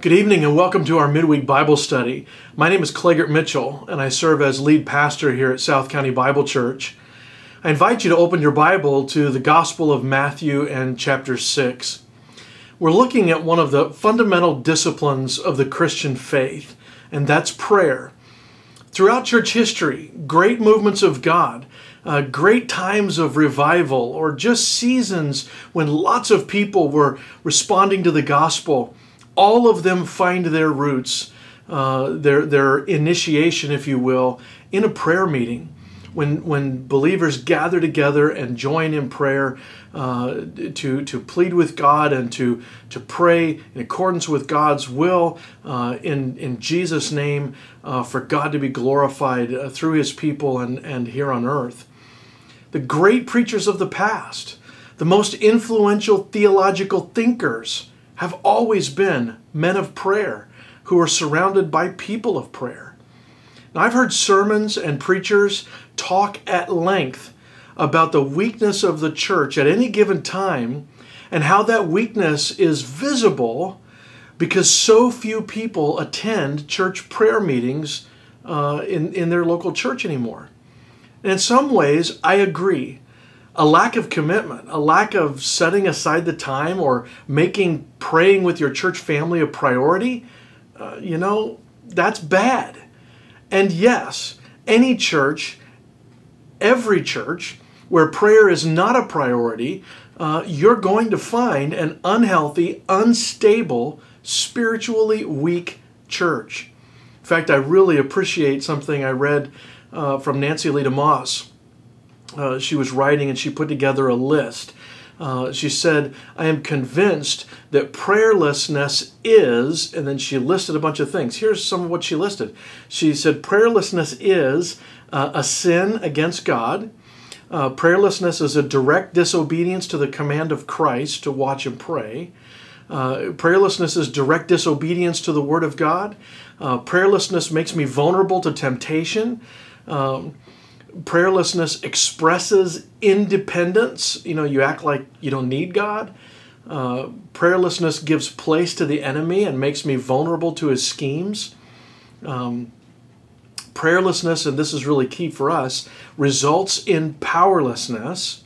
Good evening and welcome to our midweek Bible study. My name is Claggart Mitchell and I serve as lead pastor here at South County Bible Church. I invite you to open your Bible to the Gospel of Matthew and chapter 6. We're looking at one of the fundamental disciplines of the Christian faith, and that's prayer. Throughout church history, great movements of God, uh, great times of revival, or just seasons when lots of people were responding to the gospel all of them find their roots, uh, their, their initiation, if you will, in a prayer meeting. When, when believers gather together and join in prayer uh, to, to plead with God and to, to pray in accordance with God's will uh, in, in Jesus' name uh, for God to be glorified uh, through his people and, and here on earth. The great preachers of the past, the most influential theological thinkers, have always been men of prayer who are surrounded by people of prayer. Now, I've heard sermons and preachers talk at length about the weakness of the church at any given time and how that weakness is visible because so few people attend church prayer meetings uh, in, in their local church anymore. And in some ways, I agree a lack of commitment, a lack of setting aside the time or making praying with your church family a priority, uh, you know, that's bad. And yes, any church, every church, where prayer is not a priority, uh, you're going to find an unhealthy, unstable, spiritually weak church. In fact, I really appreciate something I read uh, from Nancy Leigh DeMoss uh, she was writing and she put together a list. Uh, she said, I am convinced that prayerlessness is, and then she listed a bunch of things. Here's some of what she listed. She said, prayerlessness is uh, a sin against God. Uh, prayerlessness is a direct disobedience to the command of Christ to watch and pray. Uh, prayerlessness is direct disobedience to the Word of God. Uh, prayerlessness makes me vulnerable to temptation. Um, prayerlessness expresses independence. You know, you act like you don't need God. Uh, prayerlessness gives place to the enemy and makes me vulnerable to his schemes. Um, prayerlessness, and this is really key for us, results in powerlessness.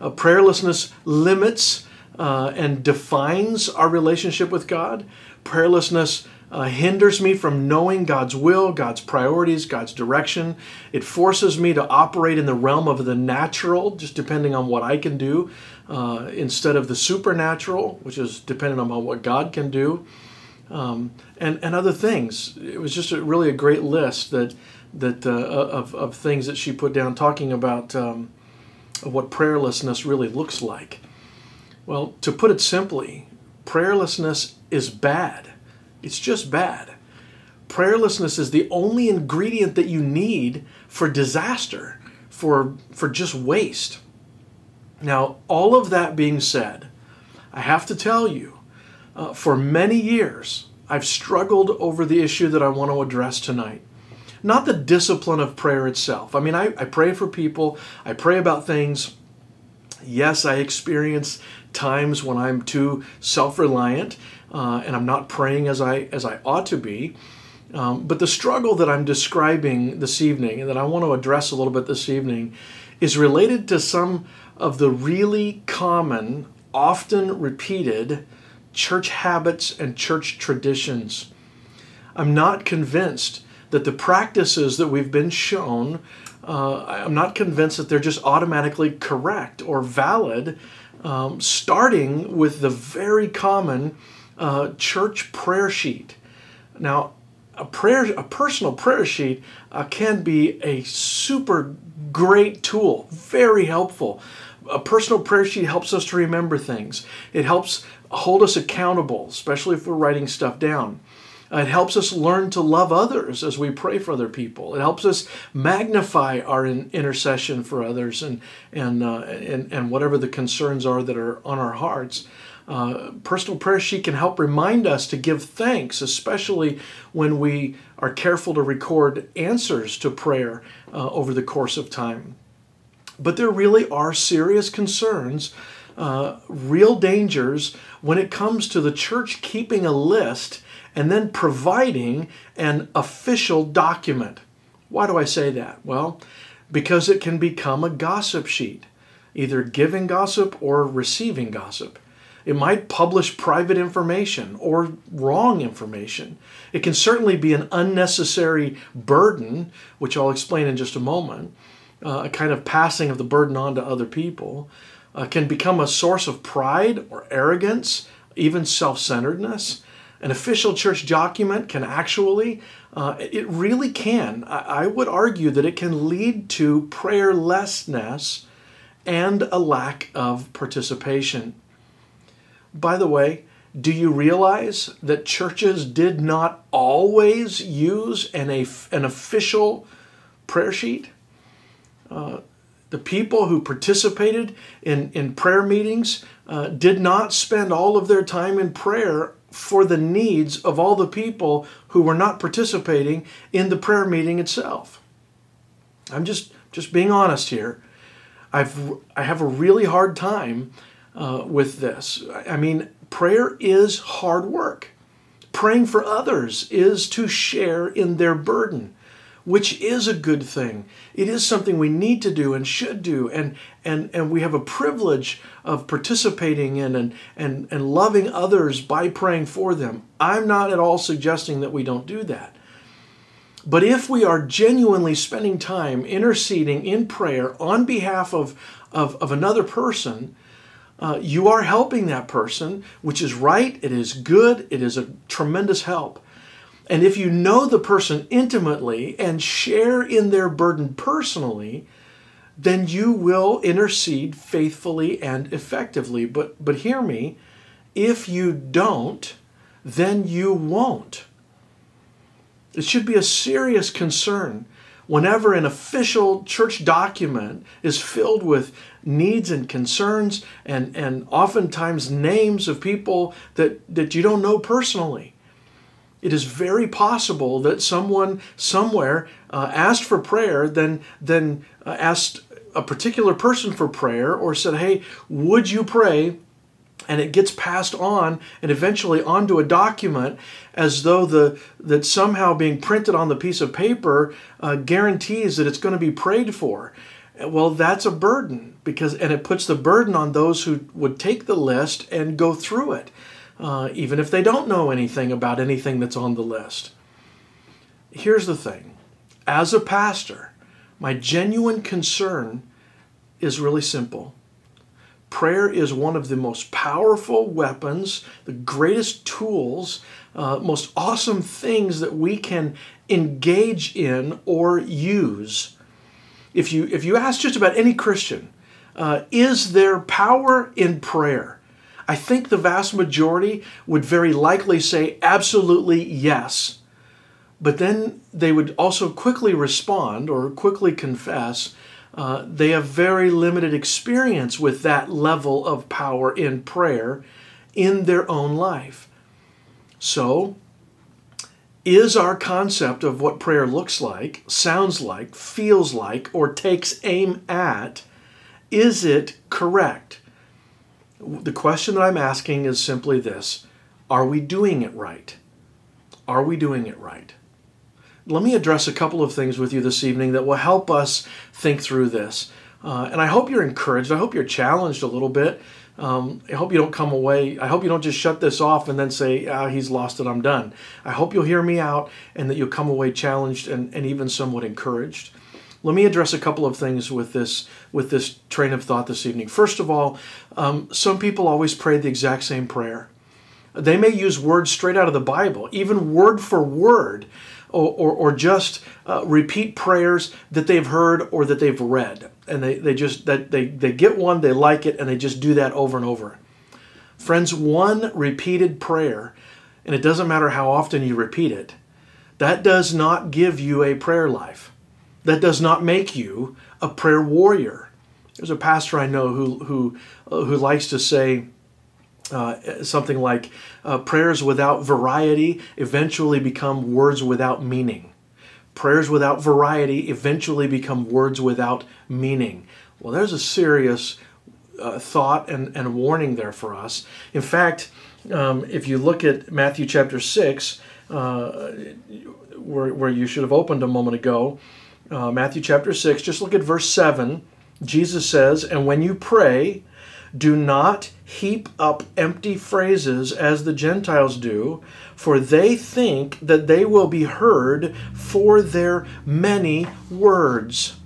Uh, prayerlessness limits uh, and defines our relationship with God. Prayerlessness uh, hinders me from knowing God's will, God's priorities, God's direction. It forces me to operate in the realm of the natural, just depending on what I can do, uh, instead of the supernatural, which is dependent on what God can do, um, and and other things. It was just a, really a great list that that uh, of of things that she put down, talking about um, what prayerlessness really looks like. Well, to put it simply, prayerlessness is bad it's just bad. Prayerlessness is the only ingredient that you need for disaster, for, for just waste. Now, all of that being said, I have to tell you, uh, for many years, I've struggled over the issue that I want to address tonight. Not the discipline of prayer itself. I mean, I, I pray for people, I pray about things. Yes, I experience times when I'm too self reliant uh, and I'm not praying as I as I ought to be. Um, but the struggle that I'm describing this evening and that I want to address a little bit this evening is related to some of the really common, often repeated church habits and church traditions. I'm not convinced that the practices that we've been shown, uh, I'm not convinced that they're just automatically correct or valid, um, starting with the very common uh, church prayer sheet. Now, a prayer, a personal prayer sheet uh, can be a super great tool, very helpful. A personal prayer sheet helps us to remember things. It helps hold us accountable, especially if we're writing stuff down. It helps us learn to love others as we pray for other people. It helps us magnify our in intercession for others and, and, uh, and, and whatever the concerns are that are on our hearts. Uh, personal prayer sheet can help remind us to give thanks, especially when we are careful to record answers to prayer uh, over the course of time. But there really are serious concerns, uh, real dangers when it comes to the church keeping a list and then providing an official document. Why do I say that? Well, because it can become a gossip sheet, either giving gossip or receiving gossip. It might publish private information or wrong information. It can certainly be an unnecessary burden, which I'll explain in just a moment, uh, a kind of passing of the burden on to other people. Uh, can become a source of pride or arrogance, even self centeredness. An official church document can actually, uh, it really can. I, I would argue that it can lead to prayerlessness and a lack of participation. By the way, do you realize that churches did not always use an, an official prayer sheet? Uh, the people who participated in, in prayer meetings uh, did not spend all of their time in prayer for the needs of all the people who were not participating in the prayer meeting itself. I'm just, just being honest here. I've, I have a really hard time uh, with this. I mean, prayer is hard work. Praying for others is to share in their burden, which is a good thing. It is something we need to do and should do, and, and, and we have a privilege of participating in and, and, and loving others by praying for them. I'm not at all suggesting that we don't do that. But if we are genuinely spending time interceding in prayer on behalf of, of, of another person, uh, you are helping that person, which is right, it is good, it is a tremendous help. And if you know the person intimately and share in their burden personally, then you will intercede faithfully and effectively. But, but hear me, if you don't, then you won't. It should be a serious concern whenever an official church document is filled with needs and concerns and, and oftentimes names of people that, that you don't know personally. It is very possible that someone somewhere uh, asked for prayer, then, then uh, asked a particular person for prayer, or said, Hey, would you pray? and it gets passed on and eventually onto a document as though the that somehow being printed on the piece of paper uh, guarantees that it's going to be prayed for well that's a burden because and it puts the burden on those who would take the list and go through it uh, even if they don't know anything about anything that's on the list here's the thing as a pastor my genuine concern is really simple Prayer is one of the most powerful weapons, the greatest tools, uh, most awesome things that we can engage in or use. If you, if you ask just about any Christian, uh, is there power in prayer? I think the vast majority would very likely say absolutely yes. But then they would also quickly respond or quickly confess uh, they have very limited experience with that level of power in prayer in their own life. So, is our concept of what prayer looks like, sounds like, feels like, or takes aim at, is it correct? The question that I'm asking is simply this Are we doing it right? Are we doing it right? let me address a couple of things with you this evening that will help us think through this. Uh, and I hope you're encouraged. I hope you're challenged a little bit. Um, I hope you don't come away. I hope you don't just shut this off and then say, ah, he's lost it, I'm done. I hope you'll hear me out and that you'll come away challenged and, and even somewhat encouraged. Let me address a couple of things with this with this train of thought this evening. First of all, um, some people always pray the exact same prayer. They may use words straight out of the Bible, even word for word or, or, or just uh, repeat prayers that they've heard or that they've read. And they, they just that they, they get one, they like it, and they just do that over and over. Friends, one repeated prayer, and it doesn't matter how often you repeat it, that does not give you a prayer life. That does not make you a prayer warrior. There's a pastor I know who, who, uh, who likes to say, uh, something like uh, prayers without variety eventually become words without meaning. Prayers without variety eventually become words without meaning. Well, there's a serious uh, thought and, and warning there for us. In fact, um, if you look at Matthew chapter 6, uh, where, where you should have opened a moment ago, uh, Matthew chapter 6, just look at verse 7. Jesus says, And when you pray, do not heap up empty phrases as the Gentiles do, for they think that they will be heard for their many words.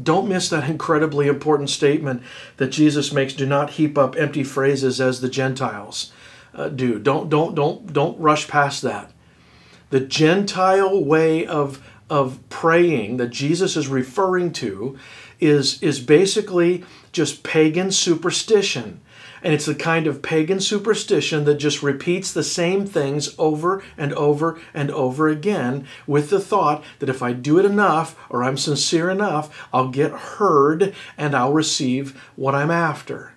Don't miss that incredibly important statement that Jesus makes. Do not heap up empty phrases as the Gentiles uh, do. Don't don't don't don't rush past that. The Gentile way of of praying that Jesus is referring to is is basically just pagan superstition. And it's the kind of pagan superstition that just repeats the same things over and over and over again with the thought that if I do it enough or I'm sincere enough, I'll get heard and I'll receive what I'm after.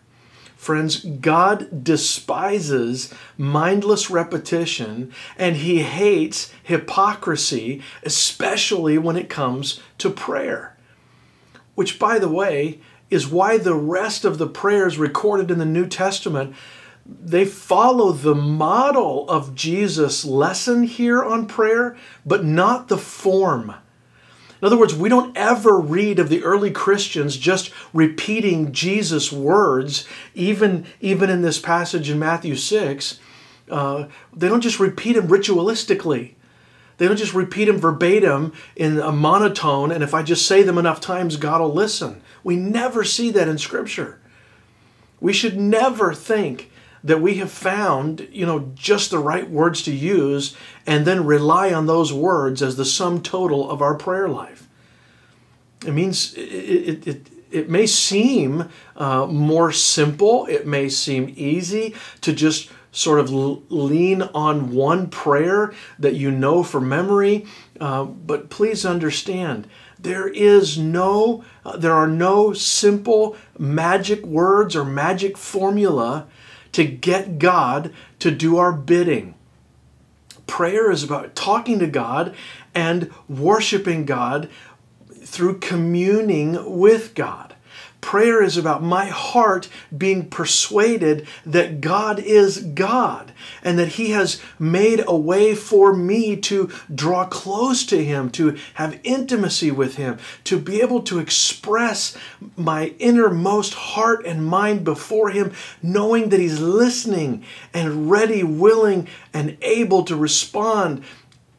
Friends, God despises mindless repetition and he hates hypocrisy, especially when it comes to prayer. Which, by the way, is why the rest of the prayers recorded in the New Testament they follow the model of Jesus' lesson here on prayer, but not the form. In other words, we don't ever read of the early Christians just repeating Jesus' words, even, even in this passage in Matthew 6. Uh, they don't just repeat them ritualistically. They don't just repeat them verbatim in a monotone, and if I just say them enough times, God will listen. We never see that in Scripture. We should never think that we have found, you know, just the right words to use and then rely on those words as the sum total of our prayer life. It means it, it, it, it may seem uh, more simple, it may seem easy to just sort of lean on one prayer that you know for memory, uh, but please understand there is no uh, there are no simple magic words or magic formula to get God to do our bidding. Prayer is about talking to God and worshiping God through communing with God. Prayer is about my heart being persuaded that God is God and that He has made a way for me to draw close to Him, to have intimacy with Him, to be able to express my innermost heart and mind before Him, knowing that He's listening and ready, willing, and able to respond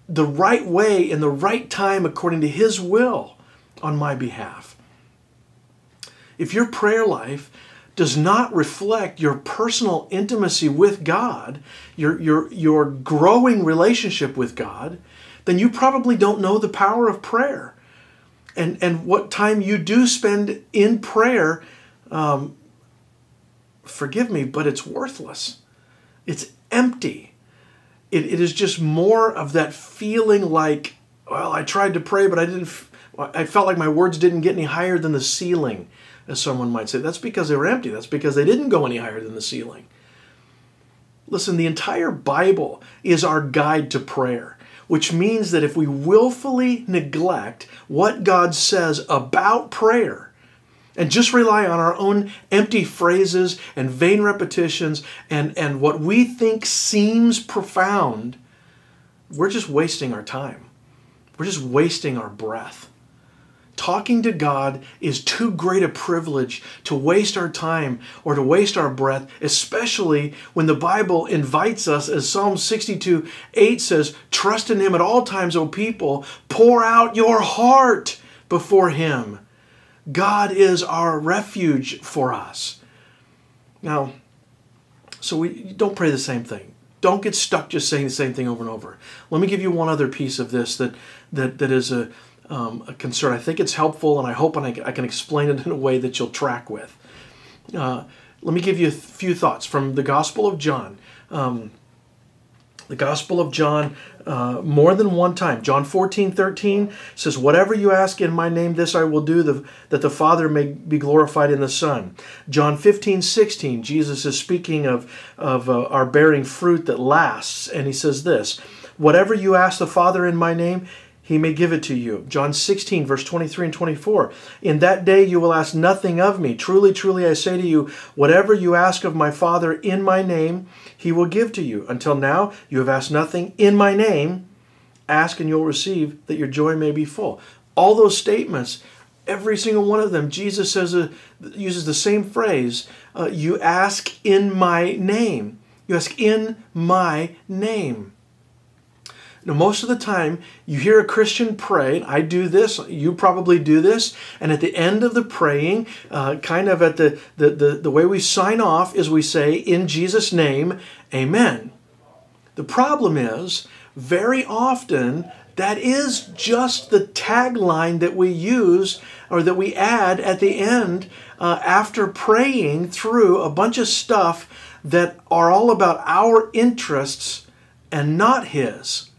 the right way in the right time according to His will on my behalf if your prayer life does not reflect your personal intimacy with God, your, your, your growing relationship with God, then you probably don't know the power of prayer. And, and what time you do spend in prayer, um, forgive me, but it's worthless. It's empty. It, it is just more of that feeling like, well, I tried to pray, but I didn't, I felt like my words didn't get any higher than the ceiling as someone might say. That's because they were empty. That's because they didn't go any higher than the ceiling. Listen, the entire Bible is our guide to prayer, which means that if we willfully neglect what God says about prayer, and just rely on our own empty phrases and vain repetitions and, and what we think seems profound, we're just wasting our time. We're just wasting our breath. Talking to God is too great a privilege to waste our time or to waste our breath, especially when the Bible invites us, as Psalm 62 8 says, Trust in Him at all times, O people, pour out your heart before Him. God is our refuge for us. Now, so we don't pray the same thing. Don't get stuck just saying the same thing over and over. Let me give you one other piece of this that that, that is a um, a concern. I think it's helpful, and I hope and I, I can explain it in a way that you'll track with. Uh, let me give you a few thoughts from the Gospel of John. Um, the Gospel of John, uh, more than one time. John 14, 13 says, Whatever you ask in my name, this I will do, the, that the Father may be glorified in the Son. John 15, 16, Jesus is speaking of, of uh, our bearing fruit that lasts, and he says this Whatever you ask the Father in my name, he may give it to you. John 16, verse 23 and 24. In that day you will ask nothing of me. Truly, truly, I say to you, whatever you ask of my Father in my name, he will give to you. Until now, you have asked nothing in my name. Ask and you'll receive, that your joy may be full. All those statements, every single one of them, Jesus says uh, uses the same phrase. Uh, you ask in my name. You ask in my name. Now, most of the time, you hear a Christian pray. I do this. You probably do this. And at the end of the praying, uh, kind of at the, the, the, the way we sign off, is we say, In Jesus' name, Amen. The problem is, very often, that is just the tagline that we use or that we add at the end uh, after praying through a bunch of stuff that are all about our interests and not His.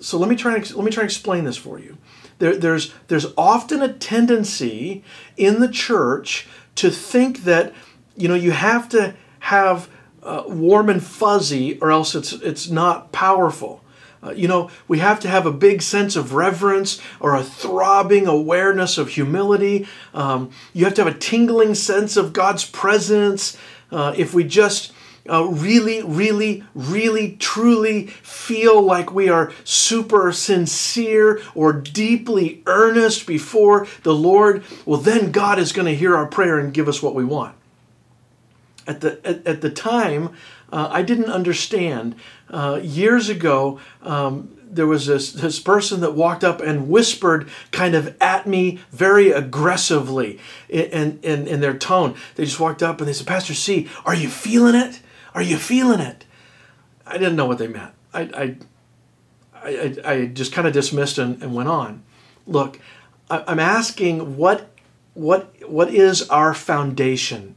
So let me try and let me try and explain this for you. There, there's there's often a tendency in the church to think that you know you have to have uh, warm and fuzzy or else it's it's not powerful. Uh, you know, we have to have a big sense of reverence or a throbbing awareness of humility. Um, you have to have a tingling sense of God's presence. Uh, if we just uh, really, really, really, truly feel like we are super sincere or deeply earnest before the Lord, well, then God is going to hear our prayer and give us what we want. At the, at, at the time, uh, I didn't understand. Uh, years ago, um, there was this, this person that walked up and whispered kind of at me very aggressively in, in, in their tone. They just walked up and they said, Pastor C, are you feeling it? Are you feeling it? I didn't know what they meant. I, I, I, I just kind of dismissed and, and went on. Look, I'm asking what, what, what is our foundation?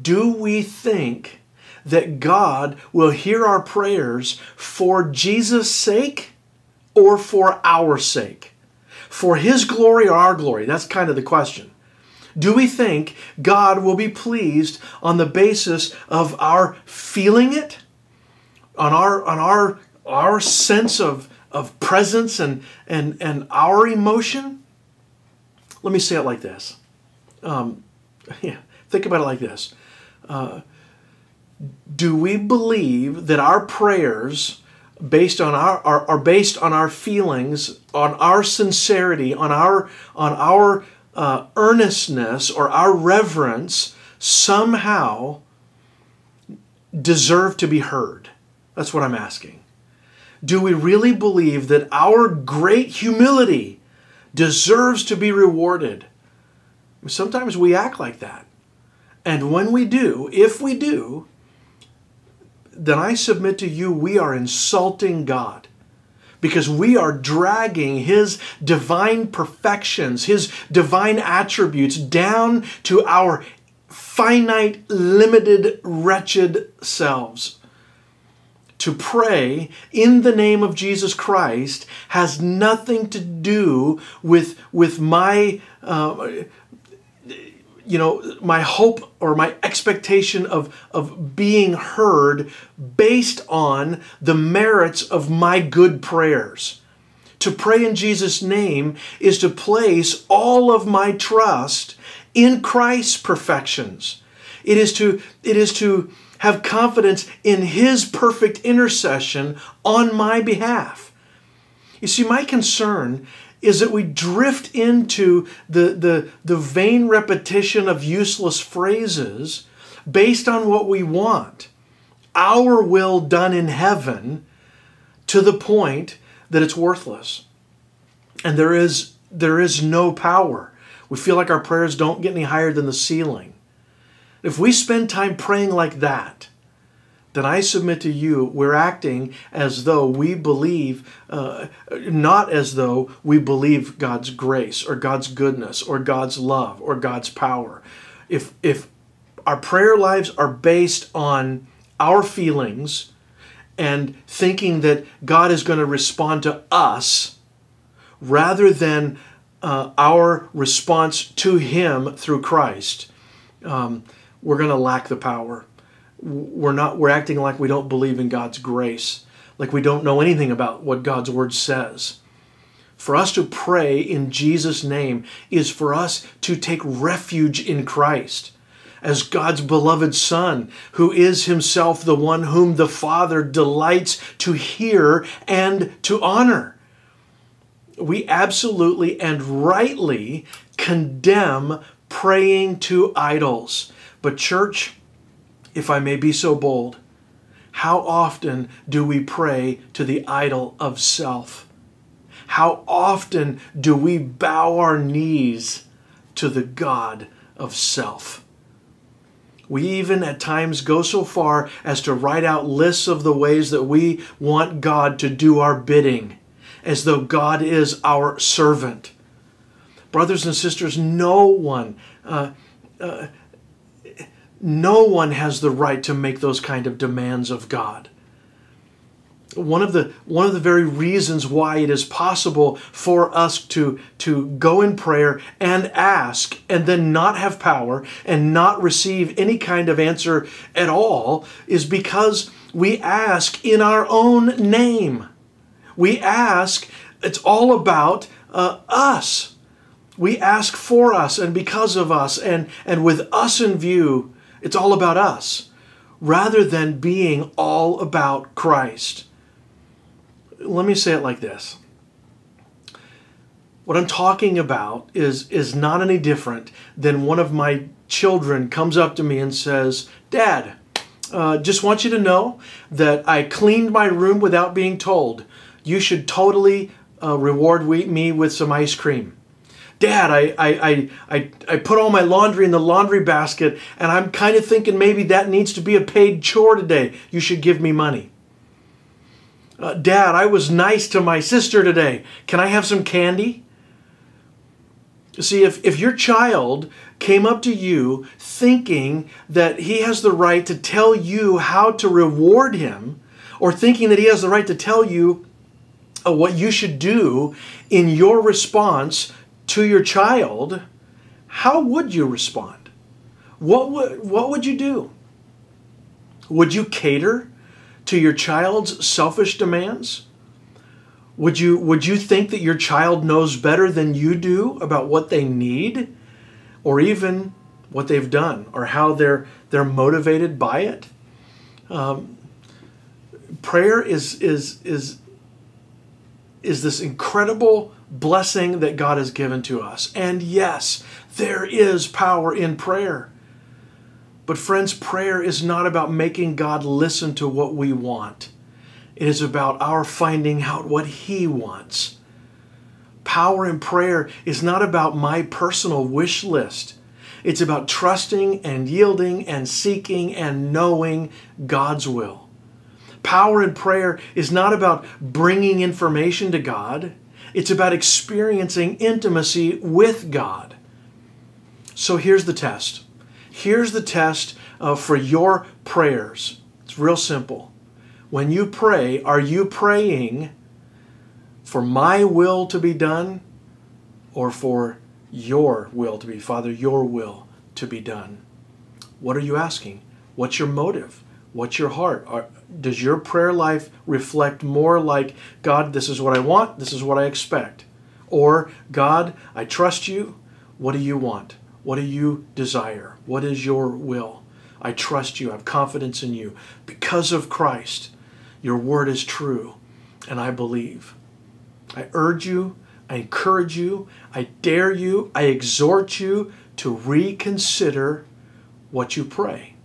Do we think that God will hear our prayers for Jesus' sake or for our sake? For His glory or our glory? That's kind of the question. Do we think God will be pleased on the basis of our feeling it? On our on our our sense of, of presence and, and, and our emotion? Let me say it like this. Um, yeah, think about it like this. Uh, do we believe that our prayers based on our are, are based on our feelings on our sincerity on our on our uh, earnestness or our reverence somehow deserve to be heard? That's what I'm asking. Do we really believe that our great humility deserves to be rewarded? Sometimes we act like that. And when we do, if we do, then I submit to you, we are insulting God because we are dragging His divine perfections, His divine attributes down to our finite, limited, wretched selves. To pray in the name of Jesus Christ has nothing to do with, with my uh, you know, my hope or my expectation of, of being heard based on the merits of my good prayers. To pray in Jesus' name is to place all of my trust in Christ's perfections. It is to, it is to have confidence in His perfect intercession on my behalf. You see, my concern is that we drift into the, the, the vain repetition of useless phrases based on what we want. Our will done in heaven to the point that it's worthless. And there is, there is no power. We feel like our prayers don't get any higher than the ceiling. If we spend time praying like that, then I submit to you, we're acting as though we believe, uh, not as though we believe God's grace or God's goodness or God's love or God's power. If, if our prayer lives are based on our feelings and thinking that God is going to respond to us rather than uh, our response to Him through Christ, um, we're going to lack the power we're not we're acting like we don't believe in God's grace, like we don't know anything about what God's word says. For us to pray in Jesus' name is for us to take refuge in Christ as God's beloved Son, who is Himself the one whom the Father delights to hear and to honor. We absolutely and rightly condemn praying to idols. But, church, if I may be so bold, how often do we pray to the idol of self? How often do we bow our knees to the God of self? We even at times go so far as to write out lists of the ways that we want God to do our bidding, as though God is our servant. Brothers and sisters, no one, uh, uh, no one has the right to make those kind of demands of God. One of the one of the very reasons why it is possible for us to to go in prayer and ask and then not have power and not receive any kind of answer at all is because we ask in our own name. We ask it's all about uh, us. We ask for us and because of us and and with us in view it's all about us rather than being all about Christ let me say it like this. What I'm talking about is, is not any different than one of my children comes up to me and says, Dad, uh, just want you to know that I cleaned my room without being told. You should totally uh, reward me with some ice cream. Dad, I, I, I, I, put all my laundry in the laundry basket and I'm kind of thinking maybe that needs to be a paid chore today. You should give me money. Uh, Dad, I was nice to my sister today. Can I have some candy? See, if, if your child came up to you thinking that he has the right to tell you how to reward him, or thinking that he has the right to tell you uh, what you should do in your response to your child, how would you respond? What would, what would you do? Would you cater to your child's selfish demands? Would you, would you think that your child knows better than you do about what they need or even what they've done or how they're, they're motivated by it? Um, prayer is, is, is, is this incredible blessing that God has given to us. And yes, there is power in prayer. But, friends, prayer is not about making God listen to what we want, it is about our finding out what He wants. Power in prayer is not about my personal wish list. It's about trusting and yielding and seeking and knowing God's will. Power in prayer is not about bringing information to God, it's about experiencing intimacy with God. So here's the test Here's the test uh, for your prayers. It's real simple. When you pray, are you praying for my will to be done or for your will to be, Father, your will to be done? What are you asking? What's your motive? What's your heart? Are, does your prayer life reflect more like, God, this is what I want, this is what I expect? Or, God, I trust you, what do you want? What do you desire? What is your will? I trust you. I have confidence in you. Because of Christ, your word is true, and I believe. I urge you, I encourage you, I dare you, I exhort you to reconsider what you pray,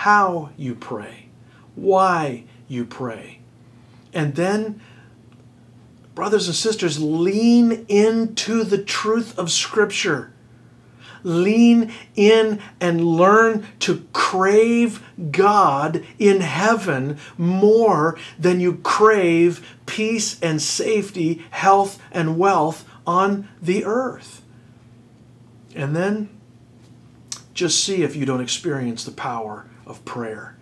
how you pray, why you pray. And then, brothers and sisters, lean into the truth of Scripture lean in and learn to crave God in heaven more than you crave peace and safety, health and wealth on the earth. And then just see if you don't experience the power of prayer,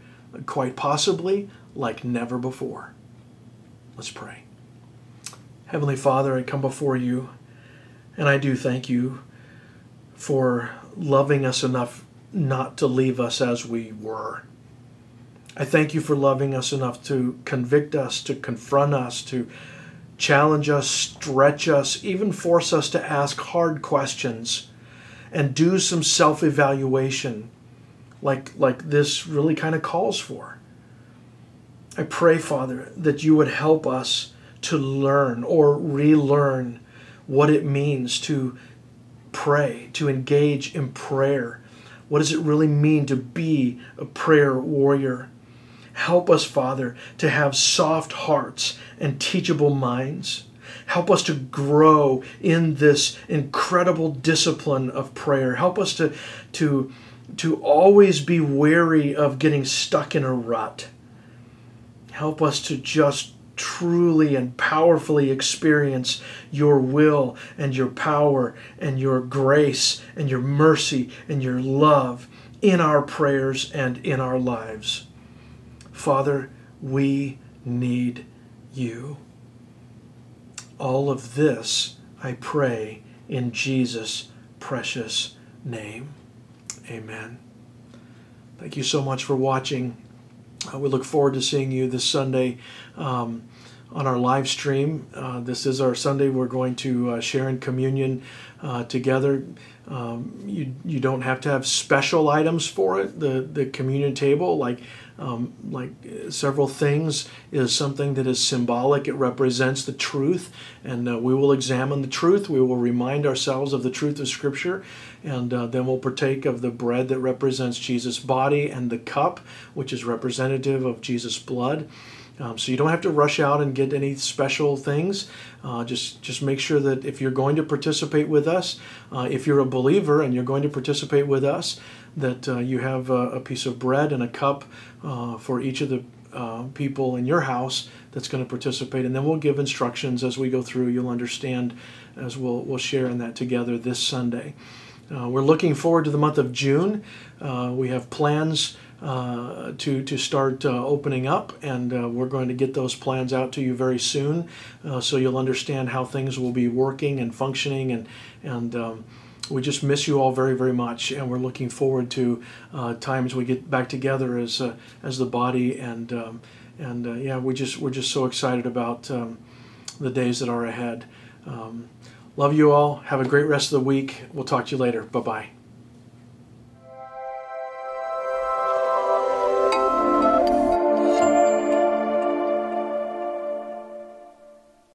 quite possibly like never before. Let's pray. Heavenly Father, I come before you and I do thank you for loving us enough not to leave us as we were. I thank you for loving us enough to convict us, to confront us, to, challenge us, stretch us, even force us to ask hard questions and do some self evaluation like, like this really kind of calls for. I pray, Father, that you would help us to learn or relearn what it means to pray, to engage in prayer. What does it really mean to be a prayer warrior? Help us, Father, to have soft hearts and teachable minds. Help us to grow in this incredible discipline of prayer. Help us to, to, to always be wary of getting stuck in a rut. Help us to just truly and powerfully experience your will and your power and your grace and your mercy and your love in our prayers and in our lives. Father, we need you. All of this I pray in Jesus' precious name. Amen. Thank you so much for watching. Uh, we look forward to seeing you this Sunday um, on our live stream. Uh, this is our Sunday. We're going to uh, share in communion uh, together. Um, you, you don't have to have special items for it. The, the communion table, like um, like uh, several things is something that is symbolic. It represents the truth, and uh, we will examine the truth. We will remind ourselves of the truth of Scripture, and uh, then we'll partake of the bread that represents Jesus' body and the cup, which is representative of Jesus' blood. Um, so you don't have to rush out and get any special things. Uh, just just make sure that if you're going to participate with us, uh, if you're a believer and you're going to participate with us, that uh, you have a, a, piece of bread and a cup uh, for each of the uh, people in your house that's going to participate, and then we'll give instructions as we go through. You'll understand as we'll we'll share in that together this Sunday. Uh, we're looking forward to the month of June. We have plans. Uh, to to start uh, opening up, and uh, we're going to get those plans out to you very soon, uh, so you'll understand how things will be working and functioning, and and um, we just miss you all very, very much, and we're looking forward to uh, times we get back together as uh, as the body, and um, and yeah, we just we're just so excited about um, the days that are ahead. Um, love you all. Have a great rest of the week. We'll talk to you later. Bye bye.